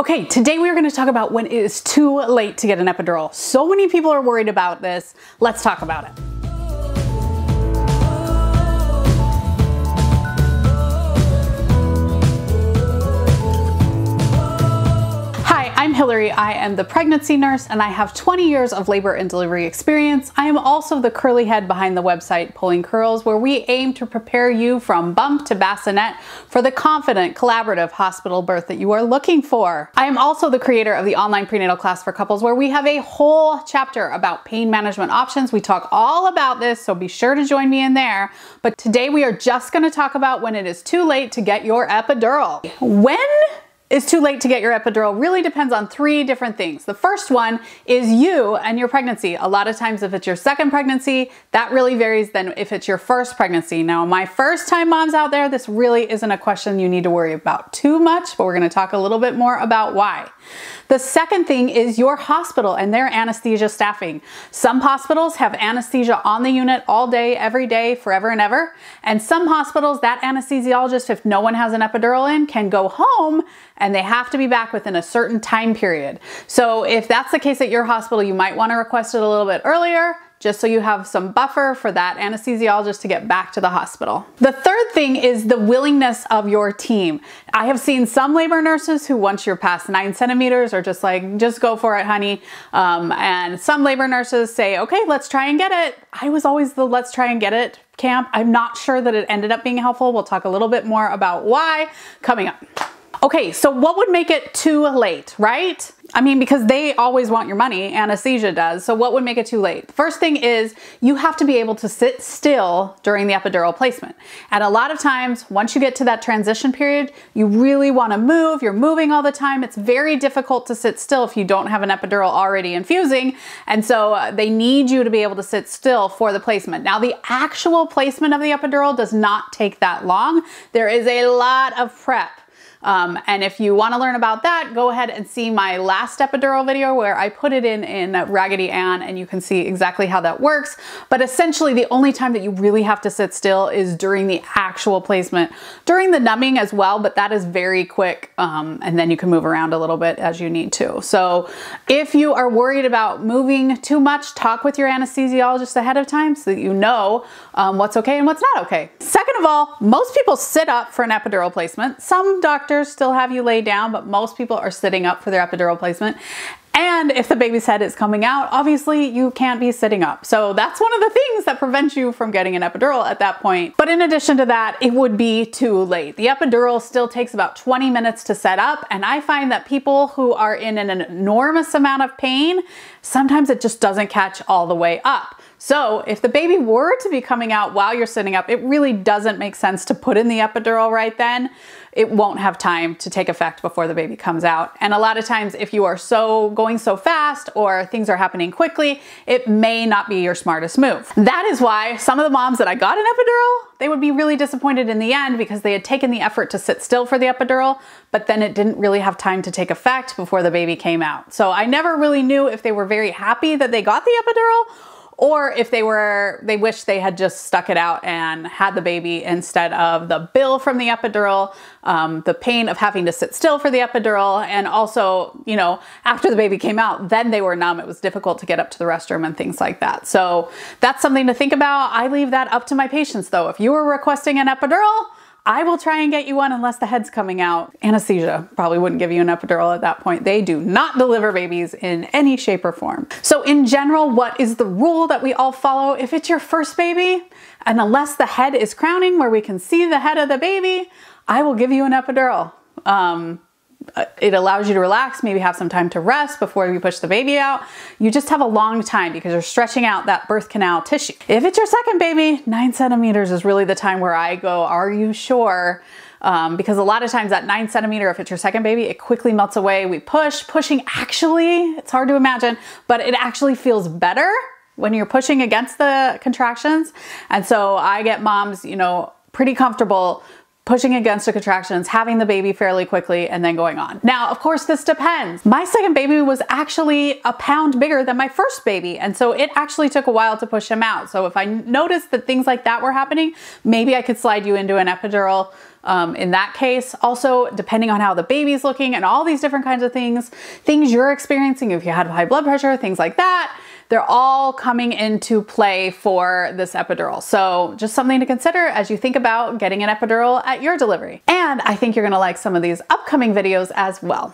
Okay, today we are going to talk about when it is too late to get an epidural. So many people are worried about this. Let's talk about it. Hilary. I am the pregnancy nurse and I have 20 years of labor and delivery experience. I am also the curly head behind the website Pulling Curls, where we aim to prepare you from bump to bassinet for the confident, collaborative hospital birth that you are looking for. I am also the creator of the online prenatal class for couples, where we have a whole chapter about pain management options. We talk all about this, so be sure to join me in there. But today we are just going to talk about when it is too late to get your epidural. When is too late to get your epidural really depends on three different things. The first one is you and your pregnancy. A lot of times if it's your second pregnancy, that really varies than if it's your first pregnancy. Now, my first time moms out there, this really isn't a question you need to worry about too much, but we're gonna talk a little bit more about why. The second thing is your hospital and their anesthesia staffing. Some hospitals have anesthesia on the unit all day, every day, forever and ever. And some hospitals, that anesthesiologist, if no one has an epidural in, can go home and they have to be back within a certain time period. So if that's the case at your hospital, you might wanna request it a little bit earlier just so you have some buffer for that anesthesiologist to get back to the hospital. The third thing is the willingness of your team. I have seen some labor nurses who once you're past nine centimeters are just like, just go for it, honey. Um, and some labor nurses say, okay, let's try and get it. I was always the let's try and get it camp. I'm not sure that it ended up being helpful. We'll talk a little bit more about why coming up. Okay, so what would make it too late, right? I mean, because they always want your money, anesthesia does. So what would make it too late? First thing is you have to be able to sit still during the epidural placement. And a lot of times, once you get to that transition period, you really wanna move, you're moving all the time. It's very difficult to sit still if you don't have an epidural already infusing. And so uh, they need you to be able to sit still for the placement. Now the actual placement of the epidural does not take that long. There is a lot of prep um, and if you want to learn about that, go ahead and see my last epidural video where I put it in in Raggedy Ann and you can see exactly how that works. But essentially the only time that you really have to sit still is during the actual placement, during the numbing as well, but that is very quick. Um, and then you can move around a little bit as you need to. So if you are worried about moving too much, talk with your anesthesiologist ahead of time so that you know um, what's okay and what's not okay. Second of all, most people sit up for an epidural placement. Some doctors doctors still have you lay down, but most people are sitting up for their epidural placement. And if the baby's head is coming out, obviously you can't be sitting up. So that's one of the things that prevents you from getting an epidural at that point. But in addition to that, it would be too late. The epidural still takes about 20 minutes to set up. And I find that people who are in an enormous amount of pain, sometimes it just doesn't catch all the way up. So if the baby were to be coming out while you're sitting up, it really doesn't make sense to put in the epidural right then. It won't have time to take effect before the baby comes out. And a lot of times if you are so going so fast or things are happening quickly, it may not be your smartest move. That is why some of the moms that I got an epidural, they would be really disappointed in the end because they had taken the effort to sit still for the epidural, but then it didn't really have time to take effect before the baby came out. So I never really knew if they were very happy that they got the epidural or if they were, they wish they had just stuck it out and had the baby instead of the bill from the epidural, um, the pain of having to sit still for the epidural, and also, you know, after the baby came out, then they were numb. It was difficult to get up to the restroom and things like that. So that's something to think about. I leave that up to my patients though. If you were requesting an epidural, I will try and get you one unless the head's coming out. Anesthesia probably wouldn't give you an epidural at that point. They do not deliver babies in any shape or form. So in general, what is the rule that we all follow? If it's your first baby, and unless the head is crowning where we can see the head of the baby, I will give you an epidural. Um, it allows you to relax, maybe have some time to rest before you push the baby out. You just have a long time because you're stretching out that birth canal tissue. If it's your second baby, nine centimeters is really the time where I go, are you sure? Um, because a lot of times that nine centimeter, if it's your second baby, it quickly melts away. We push, pushing actually, it's hard to imagine, but it actually feels better when you're pushing against the contractions. And so I get moms, you know, pretty comfortable pushing against the contractions, having the baby fairly quickly, and then going on. Now, of course, this depends. My second baby was actually a pound bigger than my first baby, and so it actually took a while to push him out. So if I noticed that things like that were happening, maybe I could slide you into an epidural um, in that case. Also, depending on how the baby's looking and all these different kinds of things, things you're experiencing, if you had high blood pressure, things like that, they're all coming into play for this epidural. So just something to consider as you think about getting an epidural at your delivery. And I think you're gonna like some of these upcoming videos as well.